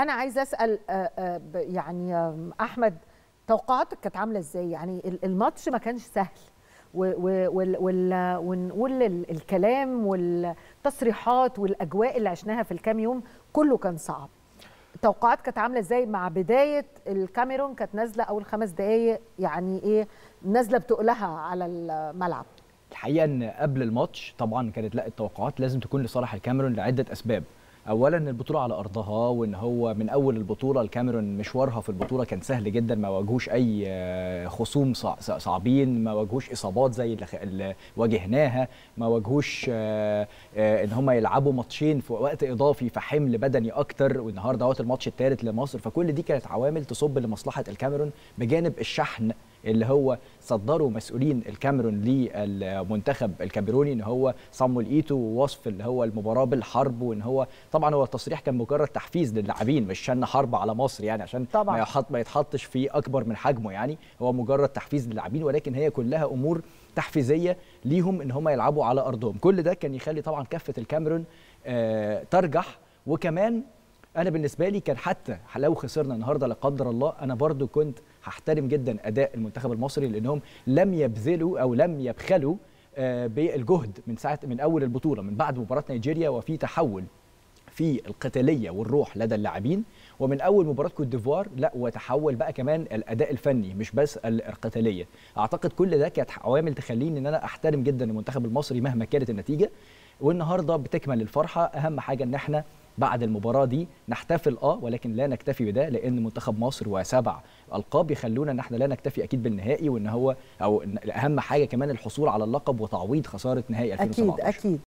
أنا عايزة أسأل آه، آه، يعني أحمد توقعاتك كانت عاملة إزاي؟ يعني ال- الماتش ما كانش سهل. ونقول ال- الكلام والتصريحات والأجواء اللي عشناها في الكام يوم كله كان صعب. التوقعات كانت عاملة إزاي مع بداية الكاميرون كانت نازلة أول خمس دقائق يعني إيه نازلة بتقلها على الملعب. الحقيقة إن قبل الماتش طبعا كانت لا التوقعات لازم تكون لصالح الكاميرون لعدة أسباب. اولا البطولة على أرضها وإن هو من أول البطولة الكاميرون مشوارها في البطولة كان سهل جدا ما واجهوش أي آه، خصوم صع- صع- صعبين ما واجهوش إصابات زي اللي واجهناها ما واجهوش آه، آه، إن هم يلعبوا ماتشين في وقت إضافي في حمل بدني أكتر والنهاردة أهوت الماتش الثالث لمصر. فكل دي كانت عوامل تصب لمصلحة الكاميرون بجانب الشحن اللي هو صدروا مسؤولين الكاميرون للمنتخب الكاميروني إن هو صموا ايتو ووصف اللي هو المباراة بالحرب وإن هو طبعا هو التصريح كان مجرد تحفيز للاعبين مش شن حرب على مصر يعني عشان طبعاً. ما يحط ما يتحطش في أكبر من حجمه يعني. هو مجرد تحفيز للاعبين ولكن هي كلها أمور تحفيزية ليهم إن هم يلعبوا على أرضهم. كل ده كان يخلي طبعا كفة الكاميرون آه ترجح. وكمان أنا بالنسبة لي كان حتى لو خسرنا النهارده لا قدر الله أنا برضو كنت هحترم جدا أداء المنتخب المصري لأنهم لم يبذلوا أو لم يبخلوا آه، بالجهد من ساعه من أول البطولة من بعد مباراة نيجيريا وفي تحول في القتالية والروح لدى اللاعبين. ومن أول مباراة كوت ديفوار لا وتحول بقى كمان الأداء الفني مش بس ال- القتالية. أعتقد كل ده كانت عوامل تخليني إن أنا أحترم جدا المنتخب المصري مهما كانت النتيجة. والنهاردة بتكمل الفرحة. أهم حاجة إن إحنا بعد المباراة دي نحتفل آه ولكن لا نكتفي بده لأن منتخب مصر وسبع ألقاب يخلونا إن إحنا لا نكتفي أكيد بالنهائي وإن هو أو أهم حاجة كمان الحصول على اللقب وتعويض خسارة نهائي أكيد 2017 أكيد.